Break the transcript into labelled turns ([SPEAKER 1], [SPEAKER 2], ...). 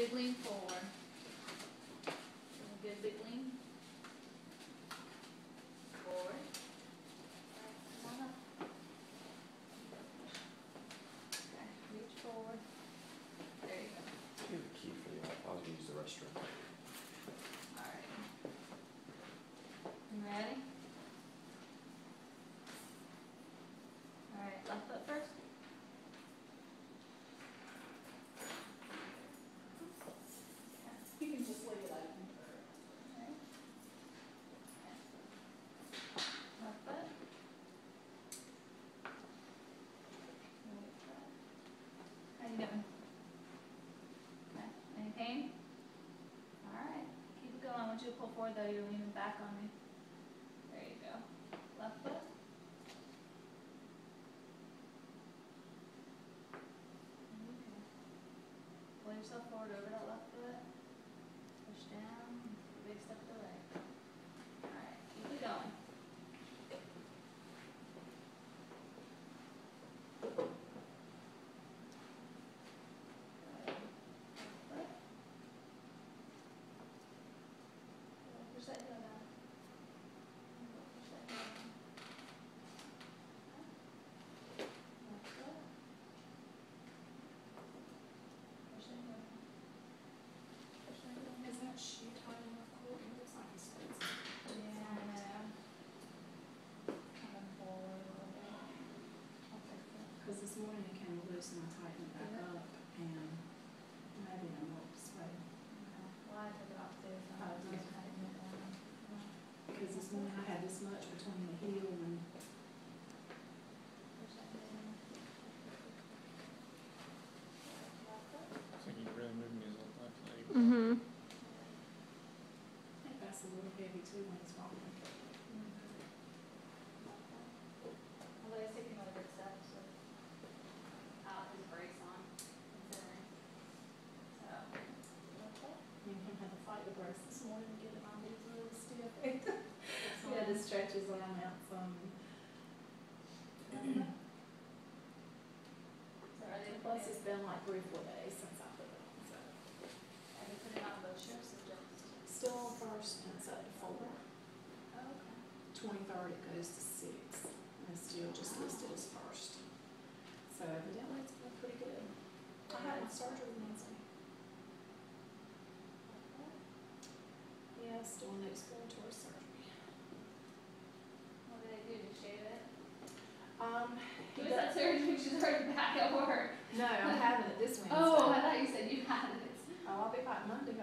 [SPEAKER 1] Lean forward. Good big lean. Forward. Come on up. Okay, reach forward. There you go.
[SPEAKER 2] Here's the key for the, I'll use the restroom.
[SPEAKER 1] Alright. You ready? Alright, left foot first.
[SPEAKER 3] You can just leave it open
[SPEAKER 1] Alright. Left foot. Right foot. Any pain? Alright, keep it going, I want you to pull forward though, you're leaning back on me. There you go. Left foot. Okay. Pull yourself forward over that left foot. Push down, big step to the right. Alright, keep it going. Good. Left foot. Push that heel down. Push that heel down. Left foot. Push that heel down. Push that heel down.
[SPEAKER 3] Is that shoe tight enough, Courtney? It looks like it's fits.
[SPEAKER 1] Yeah, I know. Coming forward a little bit. I'll take that.
[SPEAKER 3] Cause this morning it came loose and I tightened it back
[SPEAKER 1] Yeah.
[SPEAKER 3] up and maybe I'm not persuaded.
[SPEAKER 1] Okay. Well, I took it off too, so
[SPEAKER 3] Oh,
[SPEAKER 1] I
[SPEAKER 3] did you?
[SPEAKER 1] it down. Yeah.
[SPEAKER 3] Because this morning I had this much between the heel and,
[SPEAKER 1] Push that heel down. Left foot.
[SPEAKER 4] So you're really moving his left leg.
[SPEAKER 5] Mm-hmm.
[SPEAKER 3] I think that's a little heavy too when it's walking.
[SPEAKER 1] Although he's taking another good step, so out his brace on, considering. So, left foot.
[SPEAKER 3] Me and him had to fight the brace this morning to get it on, he was really stiff. He had
[SPEAKER 1] Excellent.
[SPEAKER 3] to stretch his arm out some.
[SPEAKER 1] Left foot. So are they
[SPEAKER 3] Plus it's been like three, or four days since I put it on, so.
[SPEAKER 1] are they putting on both shifts or just?
[SPEAKER 3] Still on first and it's up to four.
[SPEAKER 1] Oh, okay.
[SPEAKER 3] Twenty-third it goes to six, and it's still just listed as first. So evidently it's been pretty good. I had my surgery Wednesday. In exploratory surgery.
[SPEAKER 1] What do they do, just shave it?
[SPEAKER 3] Um,
[SPEAKER 1] Who is that surgery? She's already back at work.
[SPEAKER 3] no, I'm having it this Wednesday.
[SPEAKER 1] Oh, I thought you said you had it.
[SPEAKER 3] Oh, I'll be back Monday,